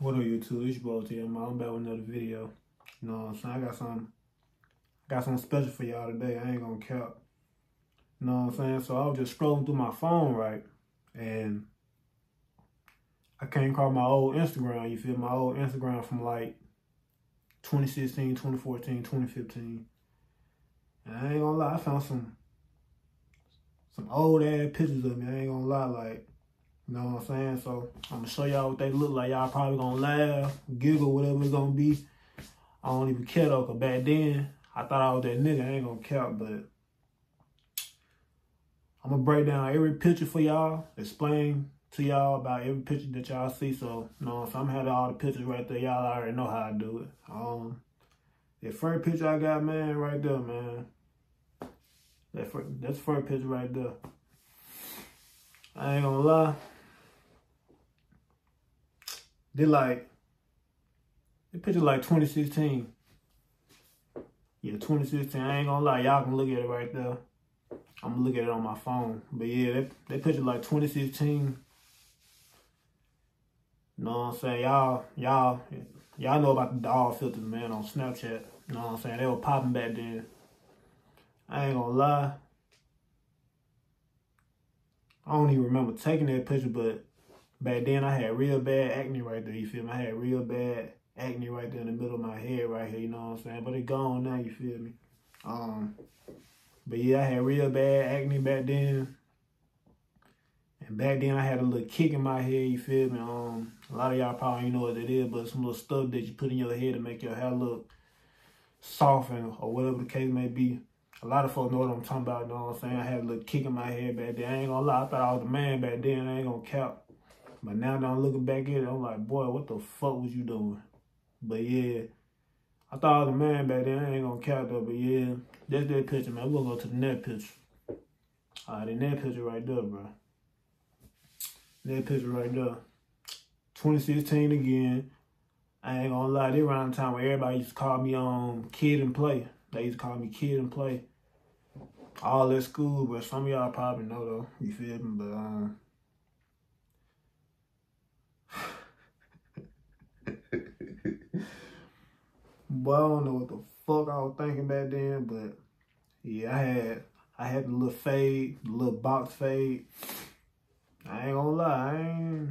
What up, YouTube? It's your boy TM. I'm back with another video. You know what I'm saying? I got some, got something special for y'all today. I ain't gonna cap. You know what I'm saying? So I was just scrolling through my phone, right? And I came across my old Instagram. You feel my old Instagram from like 2016, 2014, 2015. And I ain't gonna lie, I found some some old ass pictures of me. I ain't gonna lie, like you know what I'm saying? So I'm gonna show y'all what they look like. Y'all probably gonna laugh, giggle, whatever it's gonna be. I don't even care though, cause back then I thought I was that nigga. I ain't gonna care, but I'm gonna break down every picture for y'all, explain to y'all about every picture that y'all see. So, you know, if I'm having all the pictures right there, y'all already know how I do it. Um, the first picture I got, man, right there, man. That first, that's the first picture right there. I ain't gonna lie. They like, they picture like 2016. Yeah, 2016. I ain't gonna lie, y'all can look at it right there. I'm gonna look at it on my phone. But yeah, they, they picture like 2016. You know what I'm saying? Y'all, y'all, y'all know about the dog filters, man, on Snapchat. You know what I'm saying? They were popping back then. I ain't gonna lie. I don't even remember taking that picture, but back then I had real bad acne right there, you feel me? I had real bad acne right there in the middle of my head right here, you know what I'm saying? But it gone now, you feel me? Um, but yeah, I had real bad acne back then. And back then I had a little kick in my head, you feel me? Um, a lot of y'all probably know what it is, but some little stuff that you put in your head to make your hair look soft and, or whatever the case may be. A lot of folks know what I'm talking about, you know what I'm saying? I had a little kick in my head back then. I ain't gonna lie, I thought I was the man back then, I ain't gonna cap. But now that I'm looking back at it, I'm like, boy, what the fuck was you doing? But yeah, I thought I was a man back then, I ain't gonna cap though, but yeah, that's that picture, man. Gonna go to the next picture. All right, the next picture right there, bro. That picture right there. 2016 again. I ain't gonna lie, they around the time where everybody used to call me um Kid 'n Play. They used to call me Kid 'n Play. All at school, but some of y'all probably know though. You feel me? But um Boy, I don't know what the fuck I was thinking back then, but yeah, I had I had the little fade, the little box fade. I ain't gonna lie, I ain't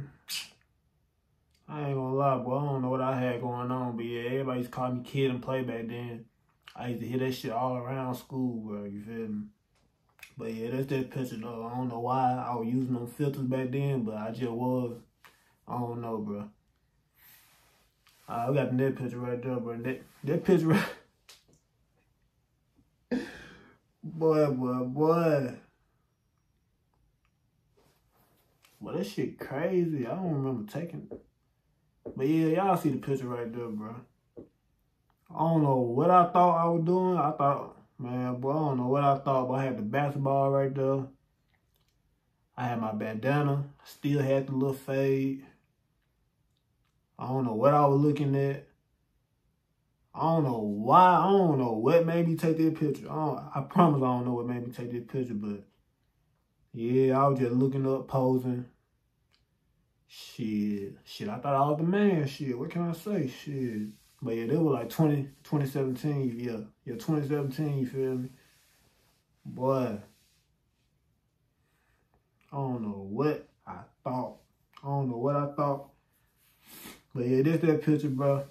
I ain't gonna lie, boy. I don't know what I had going on, but yeah, everybody used to call me Kid 'n Play back then. I used to hear that shit all around school, bro. You feel me? But yeah, that's that picture though. I don't know why I was using them filters back then, but I just was. I don't know, bro. Ah, I got that picture right there, bro. That, that picture right... boy, boy, boy. Well, that shit crazy. I don't remember taking it. But yeah, y'all see the picture right there, bro. I don't know what I thought I was doing. I thought, man, boy, I don't know what I thought, but I had the basketball right there. I had my bandana. Still had the little fade. I don't know what I was looking at. I don't know why. I don't know what made me take that picture. I, I promise I don't know what made me take that picture, but yeah, I was just looking up, posing. Shit. Shit, I thought I was the man. Shit, what can I say? Shit. But yeah, they were like 20, 2017. Yeah, yeah, 2017, you feel me? Boy. I don't know what I thought. I don't know what I thought. But yeah, this that picture, bro.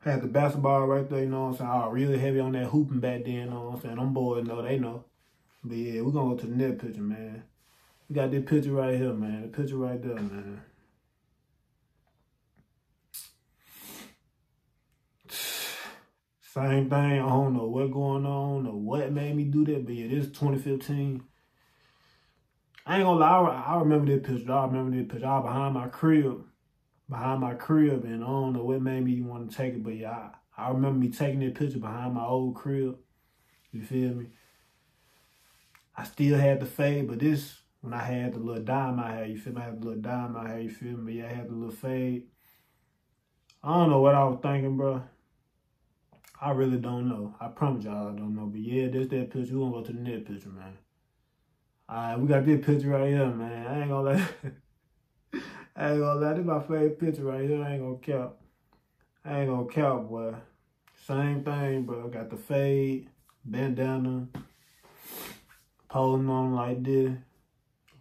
Had the basketball right there, you know what I'm saying? I was really heavy on that hooping back then, you know what I'm saying? Them boys know, they know. But yeah, we're gonna go to the next picture, man. We got this picture right here, man. The picture right there, man. Same thing. I don't know what going on or what made me do that, but yeah, this is 2015. I ain't gonna lie, I, remember this picture. I remember this picture. I was behind my crib behind my crib, and I don't know what made me want to take it, but yeah, I, I remember me taking that picture behind my old crib. You feel me? I still had the fade, but this, when I had the little dime I had, you feel me? I had the little dime I had, you feel me? Yeah, I had the little fade. I don't know what I was thinking, bro. I really don't know. I promise y'all I don't know. But yeah, this that picture. We're gonna go to the next picture, man. Alright, we got this picture right here, man. I ain't gonna let I ain't gonna lie, this my favorite picture right here. I ain't gonna count. I ain't gonna count, boy. Same thing, bro. I got the fade, bandana, posing on like this.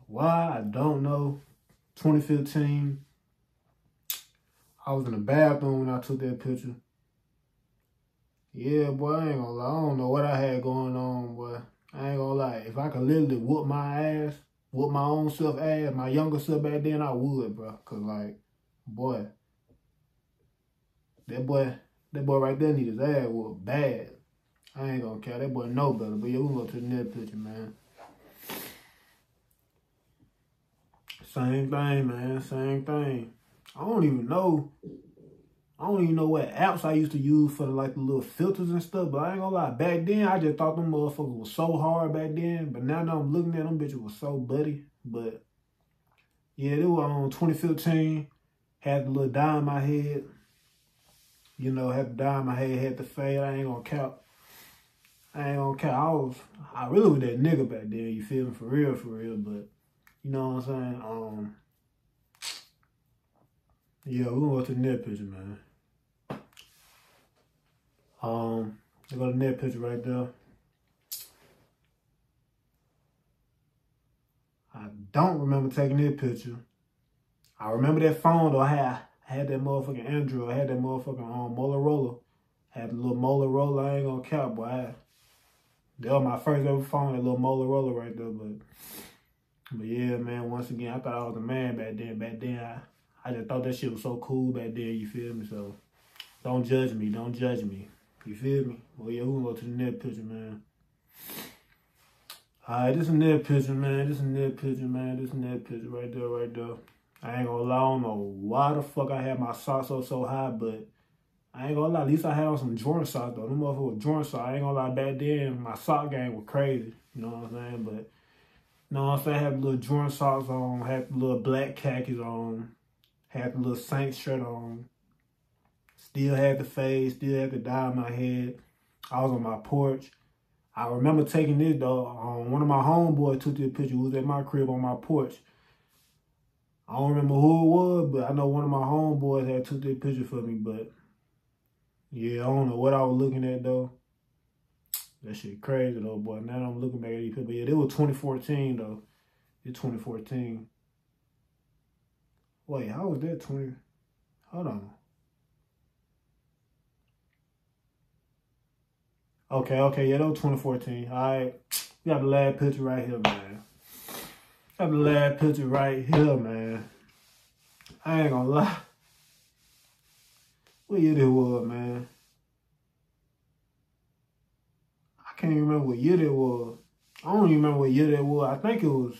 Why? I don't know. 2015. I was in the bathroom when I took that picture. Yeah, boy, I ain't gonna lie. I don't know what I had going on, boy. I ain't gonna lie. If I could literally whoop my ass, whoop my own self ass, my younger self back then, I would, bro. Cause like, boy, that boy, that boy right there need his ass whooped bad. I ain't gonna care. That boy know better. But yeah, we go to the next picture, man. Same thing, man. Same thing. I don't even know. I don't even know what apps I used to use for the, like the little filters and stuff. But I ain't gonna lie. Back then, I just thought them motherfuckers was so hard back then. But now that I'm looking at them bitches was so buddy. But yeah, they were on 2015. Had the little dye in my head. You know, had the dye in my head, had the fade. I ain't gonna count. I ain't gonna count. I was, I really was that nigga back then. You feel me? For real, for real. But you know what I'm saying? Um, yeah, we're gonna go to the next picture, man. Um, I got a next picture right there. I don't remember taking that picture. I remember that phone though. I had I had that motherfucking Android. I had that motherfucking um, Motorola. I had a little Motorola. I ain't gonna count, boy. That was my first ever phone, that little Motorola right there. But but yeah, man, once again, I thought I was a man back then. Back then, I, I just thought that shit was so cool back then, you feel me? So, don't judge me. Don't judge me. You feel me? Well, yeah, we're gonna go to the next picture, man. Alright, this is a next picture, man. This is a next picture, man. This is a next picture right there, right there. I ain't gonna lie, I don't know why the fuck I had my socks up so high, but I ain't gonna lie, at least I had on some Jordan socks, though. Them motherfuckers Jordan socks. I ain't gonna lie, back then, my sock game was crazy. You know what I'm saying? But you know what I'm saying? I Had little Jordan socks on, had little black khakis on, had the little Saints shirt on. Still had the fade, still had the dye in my head. I was on my porch. I remember taking this though. Um, one of my homeboys took this picture. It was at my crib on my porch. I don't remember who it was, but I know one of my homeboys had took this picture for me. But yeah, I don't know what I was looking at though. That shit crazy though, boy. Now I'm looking back at these people. Yeah, it was 2014 though. It's 2014. Wait, how was that 20? Hold on. Okay, okay, yeah, that was 2014. All right, we got the last picture right here, man. Got the last picture right here, man. I ain't gonna lie. What year it was, man? I can't even remember what year that was. I don't even remember what year that was. I think it was,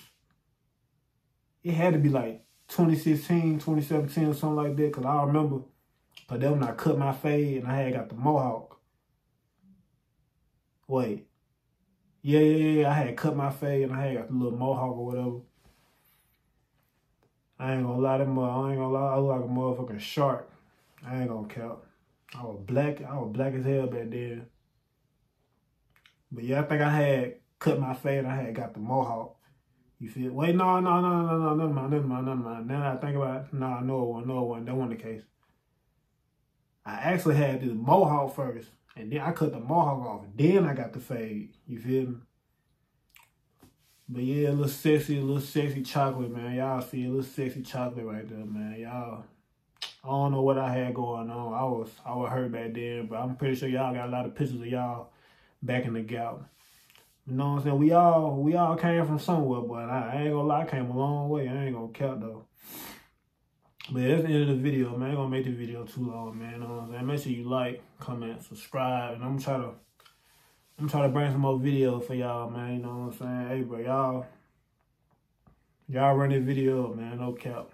it had to be like 2016, 2017 or something like that. Because I remember, but then when I cut my fade and I had got the mohawk. Wait. Yeah, yeah, yeah. I had cut my fade and I had the little mohawk or whatever. I ain't gonna lie, to them, I ain't gonna lie, I look like a motherfucking shark. I ain't gonna count. I was black, I was black as hell back then. But yeah, I think I had cut my fade. I had got the mohawk. You feel? Wait, no, no, no, no, no, never mind, never mind, never mind. Now that I think about it, no, I know it wasn't, no, it wasn't. That wasn't the case. I actually had this mohawk first, and then I cut the mohawk off, and then I got the fade. You feel me? But yeah, a little sexy, a little sexy chocolate, man. Y'all see a little sexy chocolate right there, man. Y'all, I don't know what I had going on. I was, I was hurt back then, but I'm pretty sure y'all got a lot of pictures of y'all back in the gap. You know what I'm saying? We all we all came from somewhere, but I, I ain't gonna lie, I came a long way. I ain't gonna count though. But that's the end of the video, man. I ain't gonna make the video too long, man. I'm saying? Make sure you like, comment, subscribe, and I'm trying to I'm trying to bring some more videos for y'all, man. You know what I'm saying? Hey, bro, y'all y'all run this video, man. No cap.